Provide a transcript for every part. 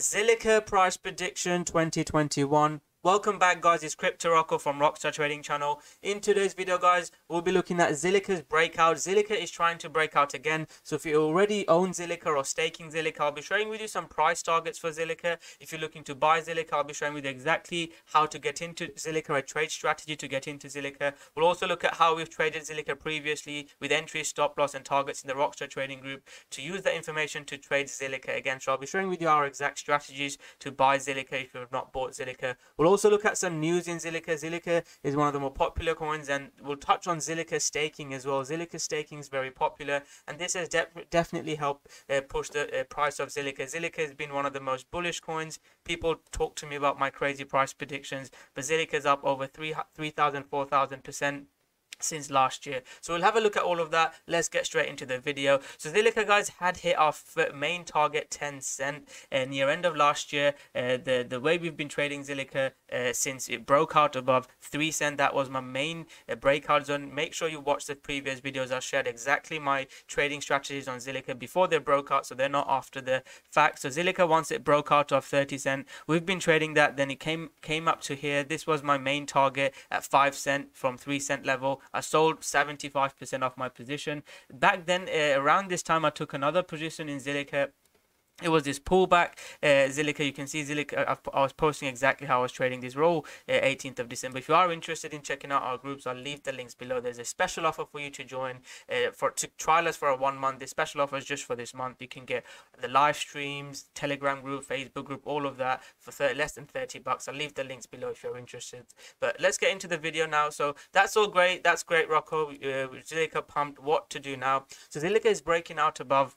Zilliqa price prediction 2021 Welcome back guys, it's Crypto Rocko from Rockstar Trading Channel. In today's video guys, we'll be looking at Zilliqa's breakout. Zilliqa is trying to break out again. So if you already own Zilliqa or staking Zilliqa, I'll be showing with you some price targets for Zilliqa. If you're looking to buy Zilliqa, I'll be showing with you exactly how to get into Zilliqa, a trade strategy to get into Zilliqa. We'll also look at how we've traded Zilliqa previously with entry, stop loss and targets in the Rockstar Trading Group to use that information to trade Zilliqa again. So I'll be showing with you our exact strategies to buy Zilliqa if you have not bought Zilliqa. We'll also look at some news in Zilliqa. Zilliqa is one of the more popular coins, and we'll touch on Zilliqa staking as well. Zilliqa staking is very popular, and this has de definitely helped uh, push the uh, price of Zilliqa. Zilliqa has been one of the most bullish coins. People talk to me about my crazy price predictions, but Zilliqa is up over 3,000, 4,000% since last year. So we'll have a look at all of that. Let's get straight into the video. So Zilliqa guys had hit our main target 10 cent uh, near end of last year. Uh, the, the way we've been trading Zilliqa uh, since it broke out above 3 cent, that was my main uh, breakout zone. Make sure you watch the previous videos. I shared exactly my trading strategies on Zilliqa before they broke out, so they're not after the fact. So Zilliqa, once it broke out of 30 cent, we've been trading that. Then it came, came up to here. This was my main target at 5 cent from 3 cent level. I sold 75% of my position. Back then, uh, around this time, I took another position in Zilliqa it was this pullback. Uh, Zilliqa you can see Zilliqa I, I, was posting exactly how I was trading this roll uh, 18th of December. If you are interested in checking out our groups I'll leave the links below. There's a special offer for you to join uh, for to trial us for a one month. This special offer is just for this month. You can get the live streams telegram group facebook group all of that for 30, less than 30 bucks. I'll leave the links below if you're interested. But let's get into the video now. So that's all great. That's great Rocko. Uh, Zilliqa pumped. What to do now? So Zilliqa is breaking out above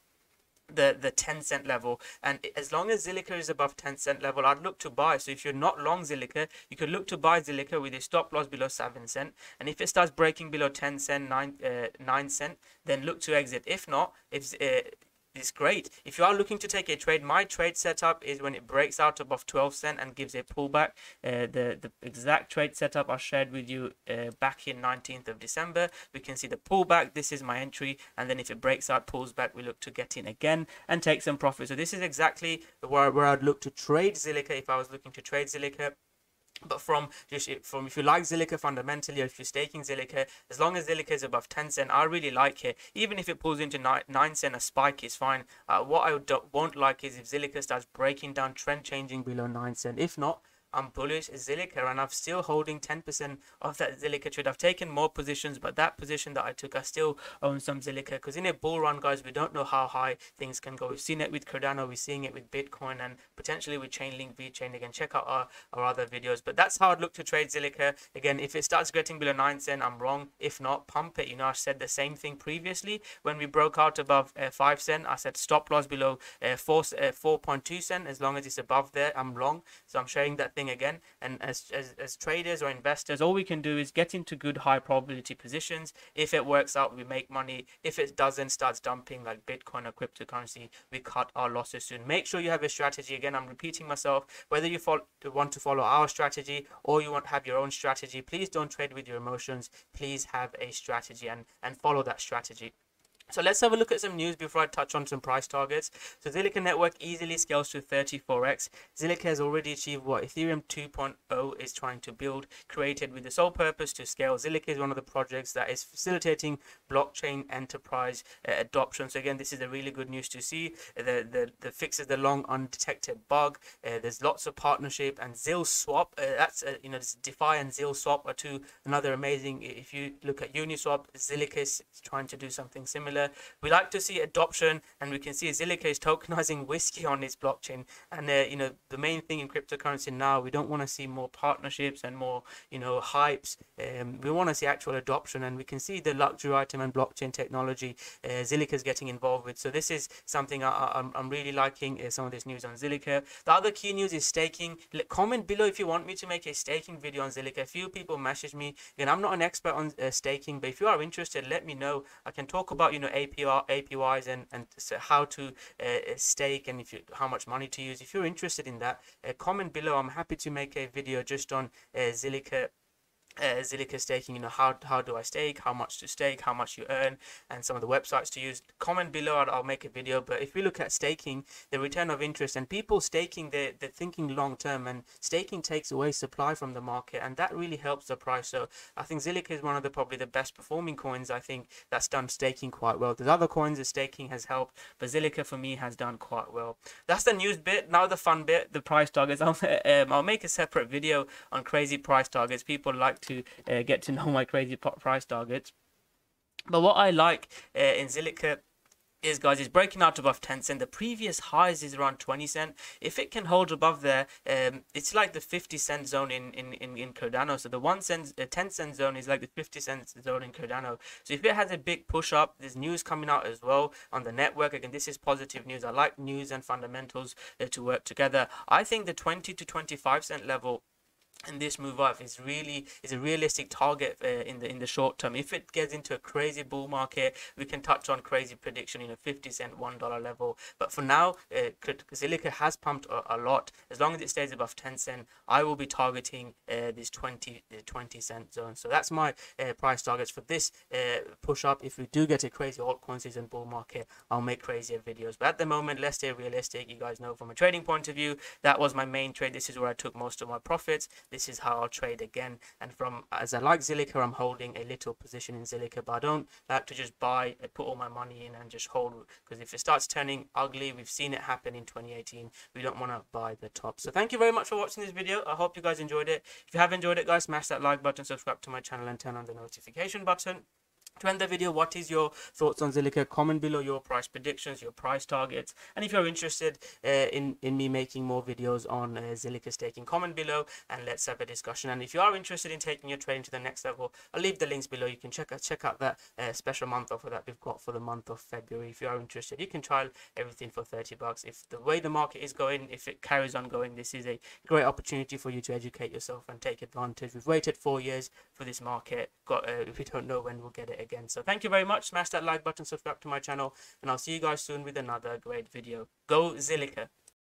the the 10 cent level. And as long as Zilliqa is above 10 cent level I'd look to buy. So if you're not long Zilliqa you could look to buy Zilliqa with a stop loss below 7 cent. And if it starts breaking below 10 cent 9 uh, 9 cent then look to exit. If not if uh, is great. If you are looking to take a trade, my trade setup is when it breaks out above 12 cent and gives a pullback. Uh, the, the exact trade setup I shared with you uh, back in 19th of December. We can see the pullback. This is my entry. And then if it breaks out, pulls back, we look to get in again and take some profit. So this is exactly where, where I'd look to trade Zilliqa if I was looking to trade Zilliqa but from just from if you like Zilliqa fundamentally or if you're staking Zilliqa, as long as Zilliqa is above 10 cent, I really like it. Even if it pulls into 9, 9 cent, a spike is fine. Uh, what I won't like is if Zilliqa starts breaking down, trend changing below 9 cent. If not, I'm bullish Zilliqa and I'm still holding 10% of that Zilliqa trade. I've taken more positions, but that position that I took, I still own some Zilliqa because in a bull run, guys, we don't know how high things can go. We've seen it with Cardano, we're seeing it with Bitcoin, and potentially with Chainlink, VeChain. Again, check out our, our other videos. But that's how I'd look to trade Zilliqa. Again, if it starts getting below 9 cent, I'm wrong. If not, pump it. You know, I said the same thing previously when we broke out above uh, 5 cent. I said stop loss below uh, 4, uh, 4.2 cent. As long as it's above there, I'm wrong. So I'm sharing that thing again. And as, as, as traders or investors, all we can do is get into good high probability positions. If it works out, we make money. If it doesn't, starts dumping like Bitcoin or cryptocurrency, we cut our losses soon. Make sure you have a strategy. Again, I'm repeating myself. Whether you follow, want to follow our strategy or you want to have your own strategy, please don't trade with your emotions. Please have a strategy and, and follow that strategy. So let's have a look at some news before I touch on some price targets. So Zilliqa Network easily scales to 34x. Zilliqa has already achieved what Ethereum 2.0 is trying to build, created with the sole purpose to scale. Zilliqa is one of the projects that is facilitating blockchain enterprise uh, adoption. So again, this is a really good news to see. The the, the fixes the long undetected bug. Uh, there's lots of partnership and ZilSwap. Uh, that's uh, you know DeFi and ZilSwap are two another amazing. If you look at Uniswap, Zilliqa is trying to do something similar. We like to see adoption, and we can see Zilliqa is tokenizing whiskey on its blockchain. And uh, you know, the main thing in cryptocurrency now, we don't want to see more partnerships and more you know hypes. Um, we want to see actual adoption, and we can see the luxury item and blockchain technology uh, Zilliqa is getting involved with. So this is something I, am I'm, really liking. Uh, some of this news on Zilliqa. The other key news is staking. Comment below if you want me to make a staking video on Zilliqa. A few people message me, and I'm not an expert on uh, staking, but if you are interested, let me know. I can talk about you know APR, APYs and, and how to uh, stake and if you how much money to use. If you're interested in that, uh, comment below. I'm happy to make a video just on uh, Zilliqa uh, staking, you know, how, how do I stake, how much to stake, how much you earn, and some of the websites to use. Comment below, I'll, I'll make a video. But if we look at staking, the return of interest, and people staking, they're, they're thinking long term, and staking takes away supply from the market, and that really helps the price. So I think Zilliqa is one of the probably the best performing coins. I think that's done staking quite well. There's other coins that staking has helped, but Zilliqa for me has done quite well. That's the news bit. Now the fun bit, the price targets. I'll, um, I'll make a separate video on crazy price targets. People like to uh, get to know my crazy price targets. But what I like uh, in Zilliqa is guys is breaking out above 10 cent. The previous highs is around 20 cent. If it can hold above there um it's like the 50 cent zone in in in, in cardano. So the 1 cent uh, 10 cent zone is like the 50 cent zone in cardano. So if it has a big push up there's news coming out as well on the network. Again this is positive news. I like news and fundamentals uh, to work together. I think the 20 to 25 cent level and this move up is really is a realistic target uh, in the in the short term. If it gets into a crazy bull market we can touch on crazy prediction you know 50 cent one dollar level. But for now uh, Zilliqa has pumped a, a, lot. As long as it stays above 10 cent i will be targeting uh, this 20 the 20 cent zone. So that's my uh, price targets for this uh, push up. If we do get a crazy altcoin season bull market i'll make crazier videos. But at the moment let's stay realistic. You guys know from a trading point of view that was my main trade. This is where i took most of my profits this is how I'll trade again. And from as I like Zilliqa, I'm holding a little position in Zilliqa, but I don't like to just buy and put all my money in and just hold because if it starts turning ugly, we've seen it happen in 2018. We don't want to buy the top. So thank you very much for watching this video. I hope you guys enjoyed it. If you have enjoyed it, guys, smash that like button, subscribe to my channel, and turn on the notification button to end the video what is your thoughts on Zilliqa? Comment below your price predictions your price targets and if you're interested uh, in in me making more videos on uh, Zilliqa staking comment below and let's have a discussion. And if you are interested in taking your trading to the next level I'll leave the links below. You can check out check out that uh, special month offer that we've got for the month of February. If you are interested you can trial everything for 30 bucks. If the way the market is going if it carries on going this is a great opportunity for you to educate yourself and take advantage. We've waited four years for this market. Got uh, we don't know when we'll get it again. So thank you very much. Smash that like button, subscribe to my channel, and I'll see you guys soon with another great video. Go Zilliqa!